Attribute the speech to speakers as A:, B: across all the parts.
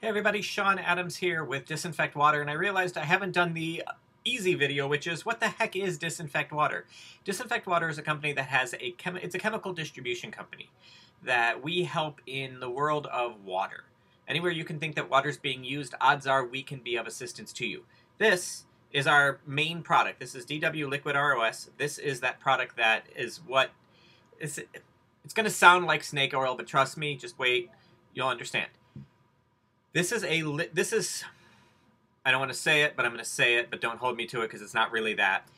A: Hey everybody, Sean Adams here with Disinfect Water, and I realized I haven't done the easy video, which is what the heck is Disinfect Water? Disinfect Water is a company that has a chemi it's a chemical distribution company that we help in the world of water. Anywhere you can think that water is being used, odds are we can be of assistance to you. This is our main product. This is DW Liquid ROS. This is that product that is what it's, it's going to sound like snake oil, but trust me, just wait, you'll understand. This is a this is I don't want to say it, but I'm going to say it, but don't hold me to it because it's not really that.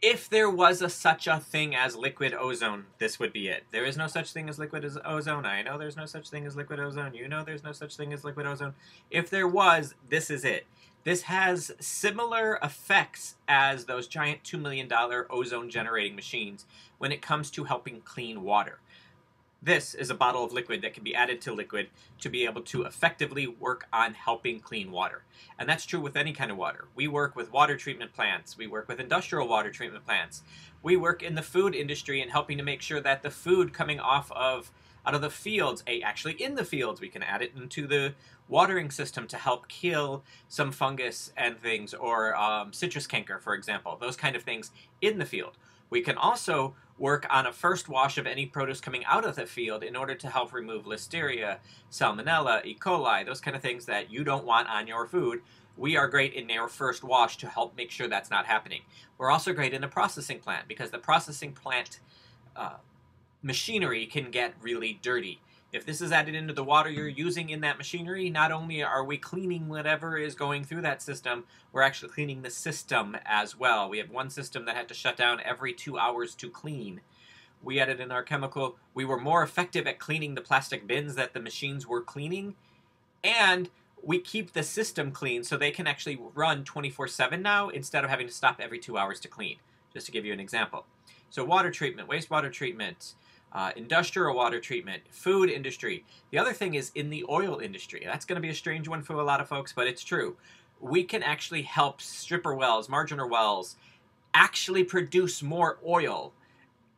A: If there was a such a thing as liquid ozone, this would be it. There is no such thing as liquid ozone. I know there's no such thing as liquid ozone. You know there's no such thing as liquid ozone. If there was, this is it. This has similar effects as those giant $2 million ozone generating machines when it comes to helping clean water. This is a bottle of liquid that can be added to liquid to be able to effectively work on helping clean water. And that's true with any kind of water. We work with water treatment plants, we work with industrial water treatment plants. We work in the food industry and helping to make sure that the food coming off of out of the fields, actually in the fields, we can add it into the watering system to help kill some fungus and things, or um, citrus canker, for example, those kind of things in the field. We can also work on a first wash of any produce coming out of the field in order to help remove listeria, salmonella, E. coli, those kind of things that you don't want on your food. We are great in our first wash to help make sure that's not happening. We're also great in the processing plant because the processing plant uh, machinery can get really dirty. If this is added into the water you're using in that machinery, not only are we cleaning whatever is going through that system, we're actually cleaning the system as well. We have one system that had to shut down every two hours to clean. We added in our chemical. We were more effective at cleaning the plastic bins that the machines were cleaning, and we keep the system clean so they can actually run 24-7 now instead of having to stop every two hours to clean, just to give you an example. So water treatment, wastewater treatment, uh, industrial water treatment, food industry. The other thing is in the oil industry. That's going to be a strange one for a lot of folks, but it's true. We can actually help stripper wells, marginal wells, actually produce more oil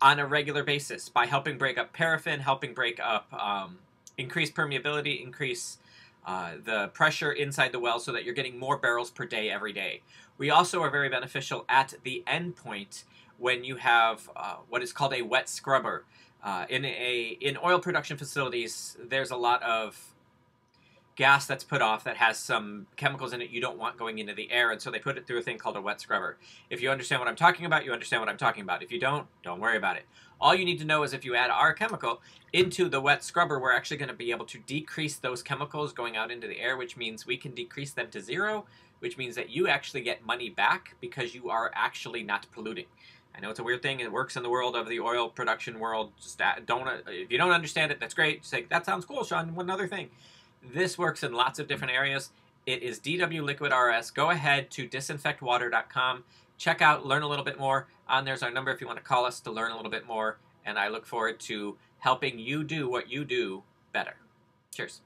A: on a regular basis by helping break up paraffin, helping break up, um, increase permeability, increase uh, the pressure inside the well so that you're getting more barrels per day every day. We also are very beneficial at the end point when you have uh, what is called a wet scrubber. Uh, in a in oil production facilities, there's a lot of gas that's put off that has some chemicals in it you don't want going into the air, and so they put it through a thing called a wet scrubber. If you understand what I'm talking about, you understand what I'm talking about. If you don't, don't worry about it. All you need to know is if you add our chemical into the wet scrubber, we're actually going to be able to decrease those chemicals going out into the air, which means we can decrease them to zero, which means that you actually get money back because you are actually not polluting. I know it's a weird thing. It works in the world of the oil production world. Just don't uh, if you don't understand it, that's great. Say that sounds cool, Sean. One other thing, this works in lots of different areas. It is DW Liquid ROS. Go ahead to disinfectwater.com. Check out, learn a little bit more. On there's our number if you want to call us to learn a little bit more. And I look forward to helping you do what you do better. Cheers.